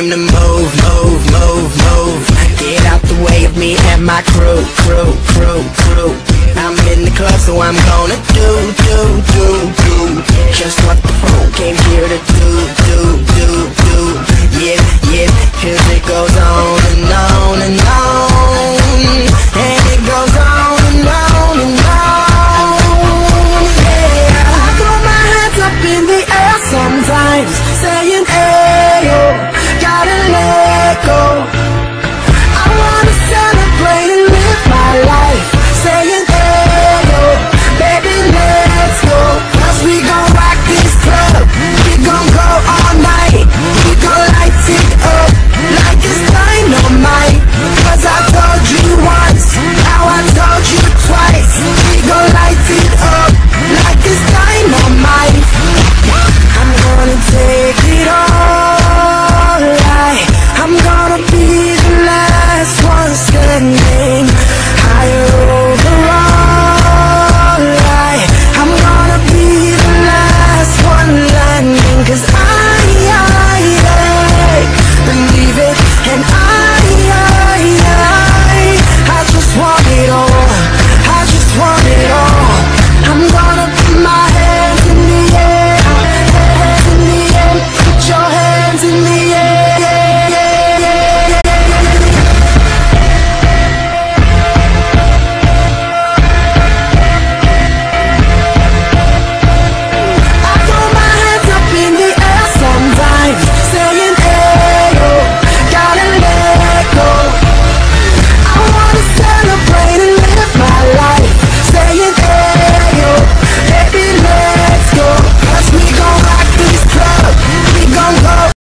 time to move, move, move, move. Get out the way of me and my crew, crew, crew, crew. I'm in the club so I'm gonna do, do, do, do. Just what the fool came here to do, do, do, do. Yeah, yeah, cause it goes on.